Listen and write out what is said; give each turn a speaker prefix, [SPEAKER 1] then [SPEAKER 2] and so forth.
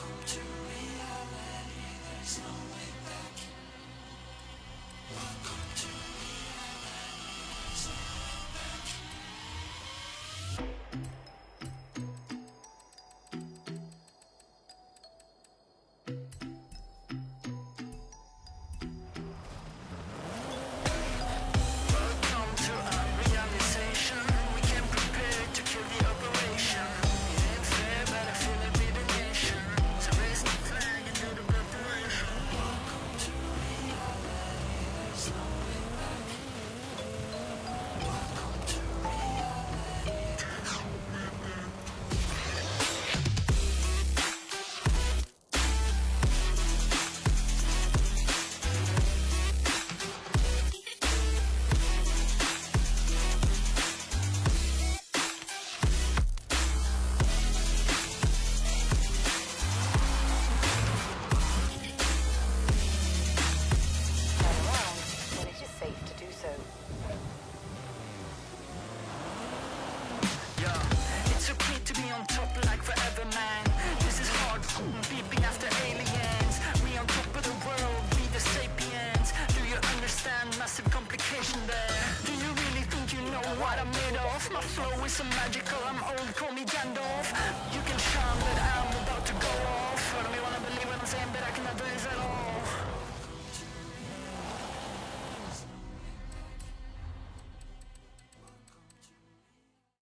[SPEAKER 1] Welcome to reality, there's no way back. Welcome It's to be on top like forever, man. This is hard, beeping after aliens. We on top of the world, we the sapiens. Do you understand massive complication there? Do you really think you know what I'm made of? My flow is so magical, I'm old core.